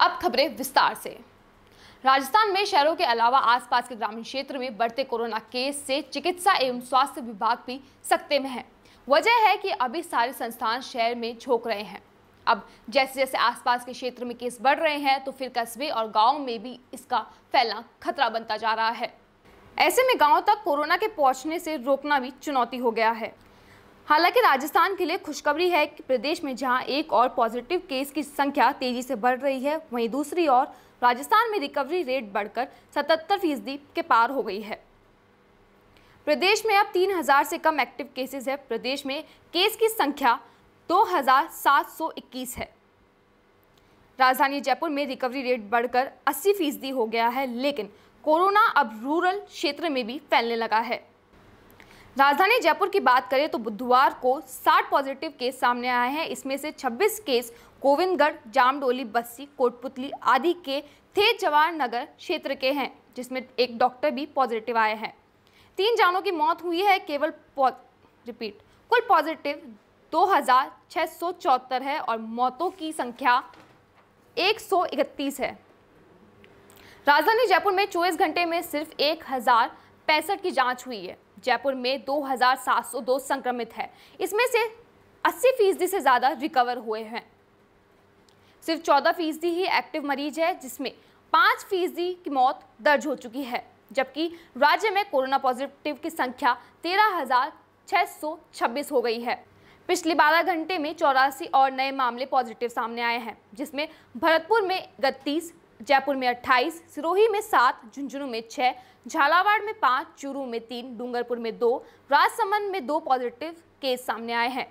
अब खबरें विस्तार से। राजस्थान में शहरों के अलावा आसपास के ग्रामीण क्षेत्र में बढ़ते कोरोना केस से चिकित्सा एवं स्वास्थ्य विभाग भी सकते में है। वजह है कि अभी सारे संस्थान शहर में झोंक रहे हैं। अब जैसे जैसे आसपास के क्षेत्र में केस बढ़ रहे हैं तो फिर कस्बे और गाँव में भी इसका फैलना खतरा बनता जा रहा है। ऐसे में गाँव तक कोरोना के पहुँचने से रोकना भी चुनौती हो गया है। हालाँकि राजस्थान के लिए खुशखबरी है कि प्रदेश में जहाँ एक और पॉजिटिव केस की संख्या तेज़ी से बढ़ रही है, वहीं दूसरी ओर राजस्थान में रिकवरी रेट बढ़कर सतहत्तर फ़ीसदी के पार हो गई है। प्रदेश में अब 3000 से कम एक्टिव केसेस है। प्रदेश में केस की संख्या 2721 है। राजधानी जयपुर में रिकवरी रेट बढ़कर 80 फ़ीसदी हो गया है, लेकिन कोरोना अब रूरल क्षेत्र में भी फैलने लगा है। राजधानी जयपुर की बात करें तो बुधवार को 60 पॉजिटिव केस सामने आए हैं। इसमें से 26 केस गोविंदगढ़, जामडोली, बस्सी, कोटपुतली आदि के थे जवाहर नगर क्षेत्र के हैं, जिसमें एक डॉक्टर भी पॉजिटिव आए हैं। तीन जानों की मौत हुई है, केवल रिपीट, कुल पॉजिटिव दो है और मौतों की संख्या एक सौ इकतीस है। राजधानी जयपुर में 24 घंटे में सिर्फ़ एक हज़ार की जाँच हुई है। जयपुर में 2,702 संक्रमित है। इसमें से 80 फ़ीसदी से ज़्यादा रिकवर हुए हैं। सिर्फ़ 14 फ़ीसदी ही एक्टिव मरीज़ है जिसमें पाँच फ़ीसदी की मौत दर्ज हो चुकी है जबकि राज्य में कोरोना पॉजिटिव की संख्या तेरह हो गई है। पिछले 12 घंटे में चौरासी और नए मामले पॉजिटिव सामने आए हैं जिसमें भरतपुर में इकतीस जयपुर में 28, सिरोही में सात झुंझुनू में छः झालावाड़ में पाँच चूरू में तीन डूंगरपुर में दो राजसमंद में दो पॉजिटिव केस सामने आए हैं।